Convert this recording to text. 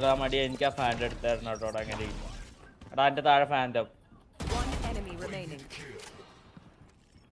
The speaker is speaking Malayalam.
എടാ മടി എനിക്ക് ആ ഫാന്റെ എടുത്തായിരുന്നു കേട്ടോ അങ്ങനെ എടാ എന്റെ താഴെ ഫാന്റെ